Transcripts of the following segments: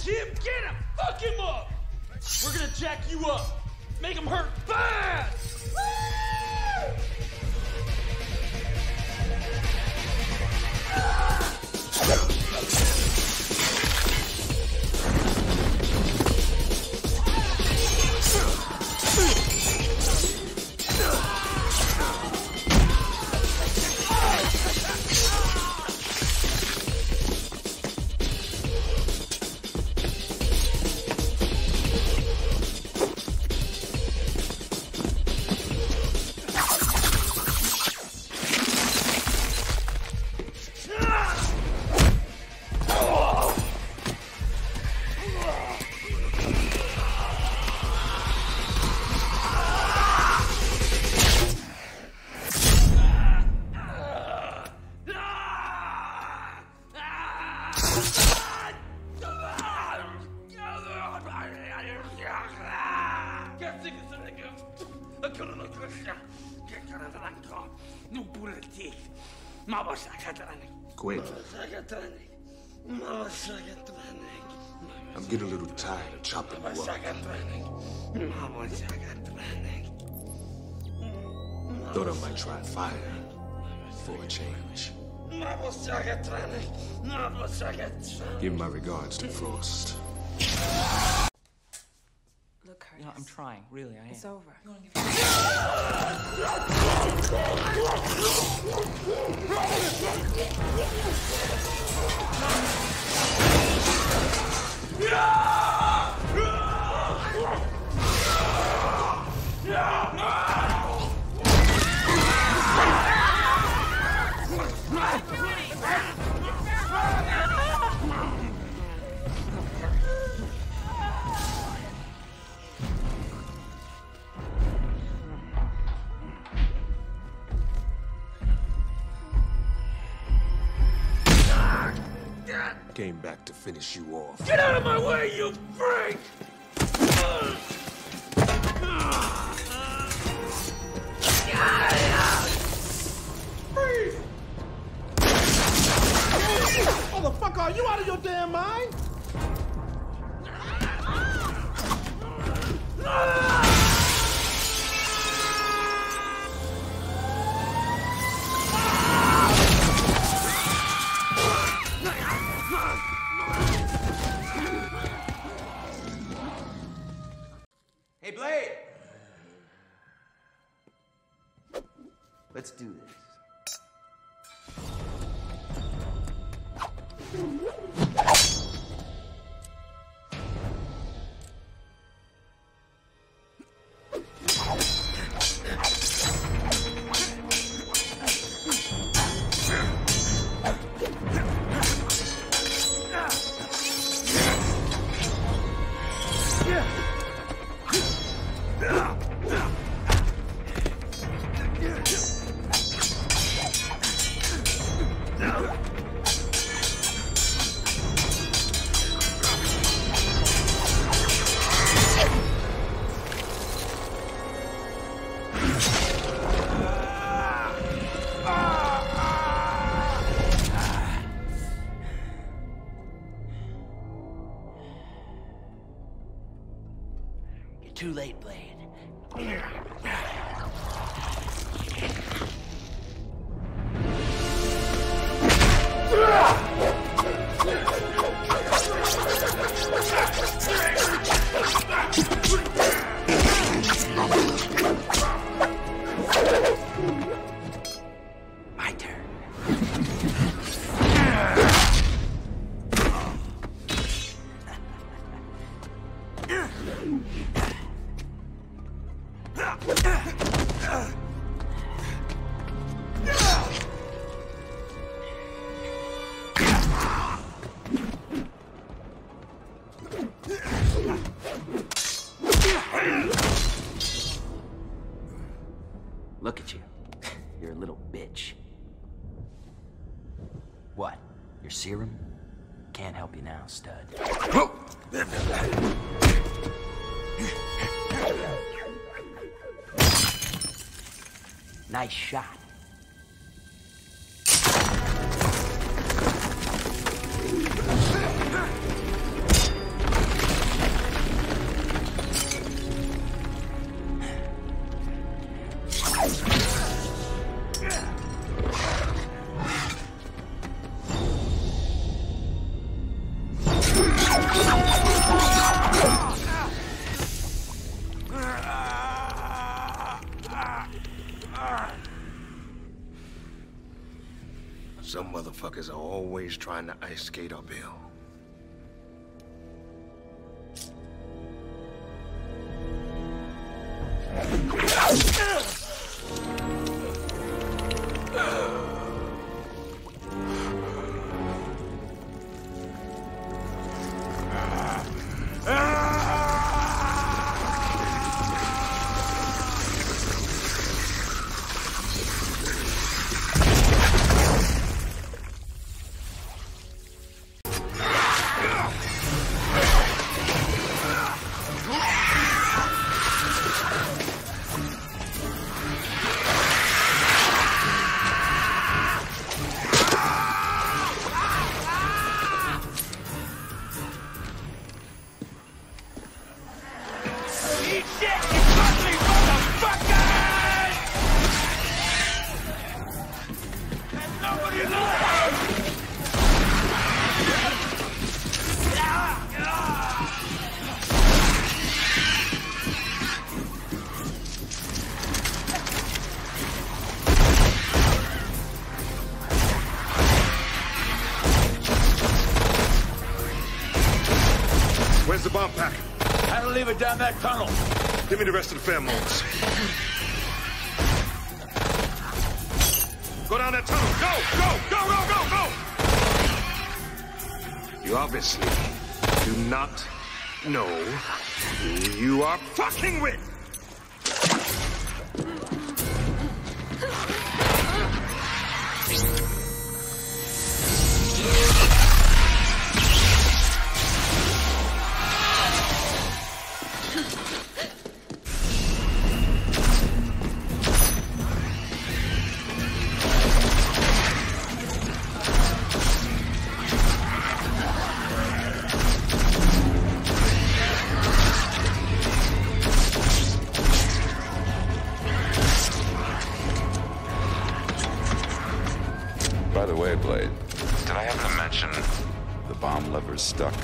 That's him! Get him! Fuck him up! We're gonna jack you up! Make him hurt bad! I'm getting a little tired of chopping you up. Thought I might try fire for a change. Give my regards to Frost. Look, Curtis. You I'm trying, really, I am. It's over. Yeah! Came back to finish you off. Get out of my way, you freak! Nice shot. Motherfuckers are always trying to ice skate uphill. Me the rest of the pheromones. Go down that tunnel. Go, go, go, go, go, go! You obviously do not know who you are fucking with. Blade, did I have to mention the bomb lever's stuck?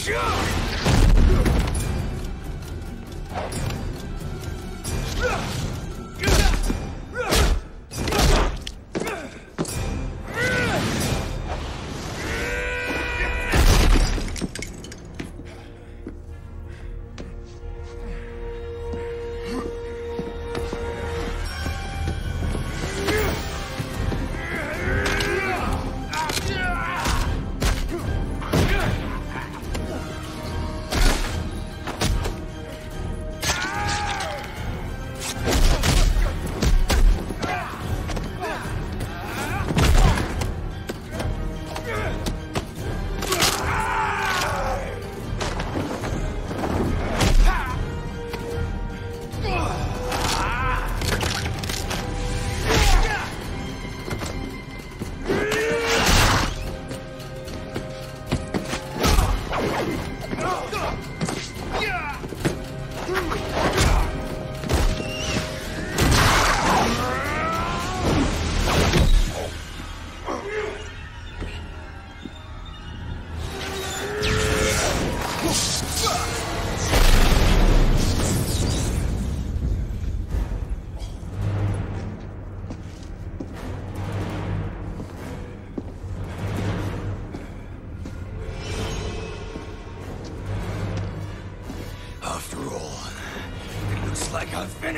After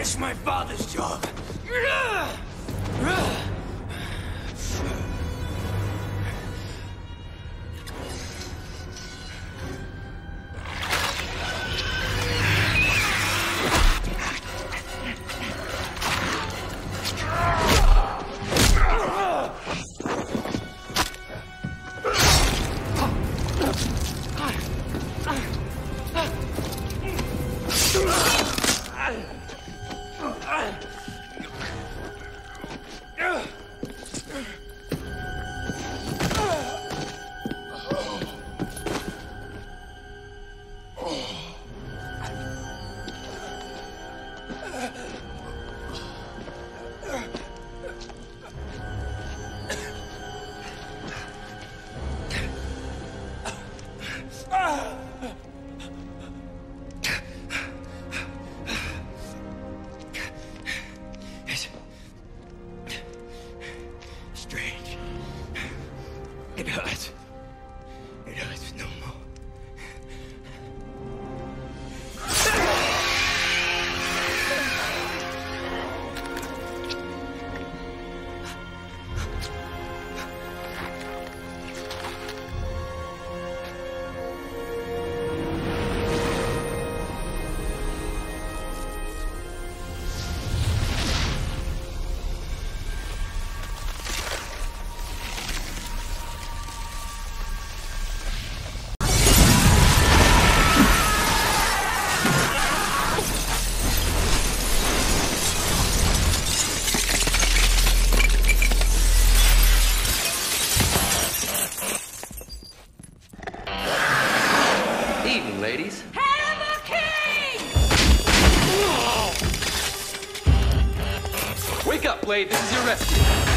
I've my father's job. It's Evening, ladies. Wake up, Blade. This is your rescue.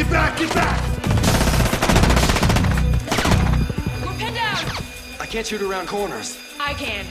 Get back, get back! We're pinned down! I can't shoot around corners. I can.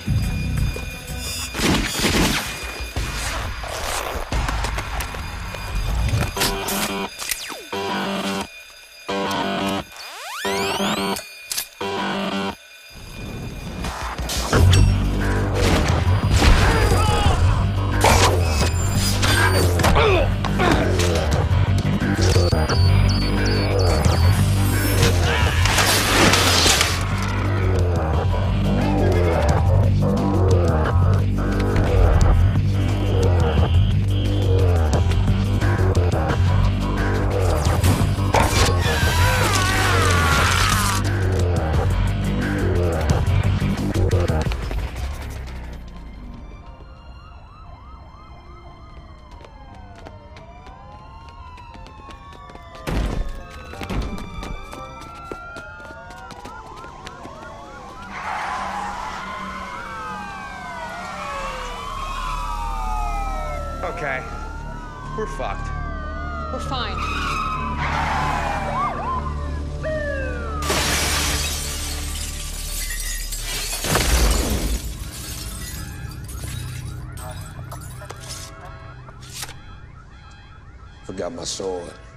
Forgot my sword.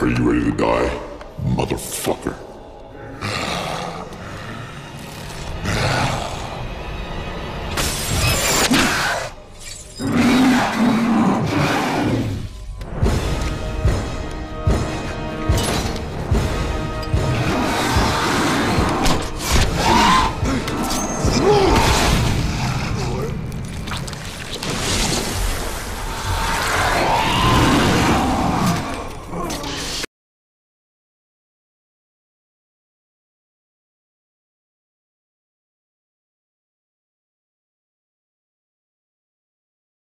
Are you ready to die, motherfucker?